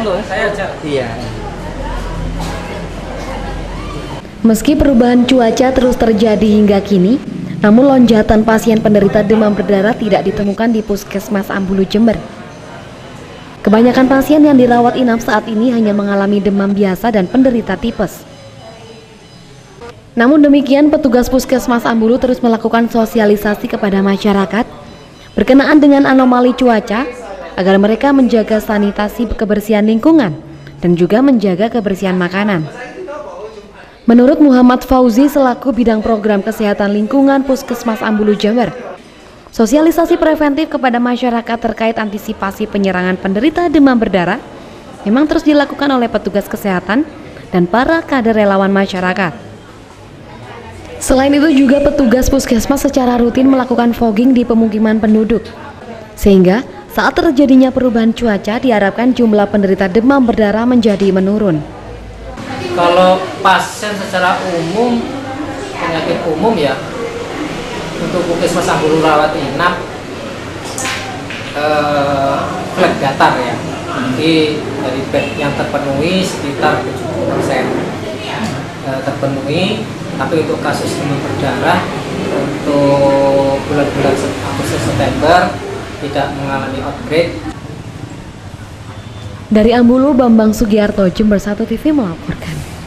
Monggo, saya aja. Iya. Meski perubahan cuaca terus terjadi hingga kini, namun lonjakan pasien penderita demam berdarah tidak ditemukan di Puskesmas Ambulu Jember. Kebanyakan pasien yang dirawat inap saat ini hanya mengalami demam biasa dan penderita tipes. Namun demikian, petugas Puskesmas Ambulu terus melakukan sosialisasi kepada masyarakat berkenaan dengan anomali cuaca agar mereka menjaga sanitasi kebersihan lingkungan dan juga menjaga kebersihan makanan. Menurut Muhammad Fauzi selaku bidang program kesehatan lingkungan Puskesmas Ambulu Jember, sosialisasi preventif kepada masyarakat terkait antisipasi penyerangan penderita demam berdarah memang terus dilakukan oleh petugas kesehatan dan para kader relawan masyarakat. Selain itu juga petugas puskesmas secara rutin melakukan fogging di pemukiman penduduk. Sehingga saat terjadinya perubahan cuaca diharapkan jumlah penderita demam berdarah menjadi menurun. Kalau pasien secara umum penyakit umum ya untuk puskesmas Ambulu rawat inap eh, flat datar ya. Jadi dari bed yang terpenuhi sekitar 70 persen eh, terpenuhi. Tapi untuk kasus demam berdarah untuk bulan-bulan Agustus September tidak mengalami outbreak dari Ambulu, Bambang Sugiarto, Jember 1 TV melaporkan.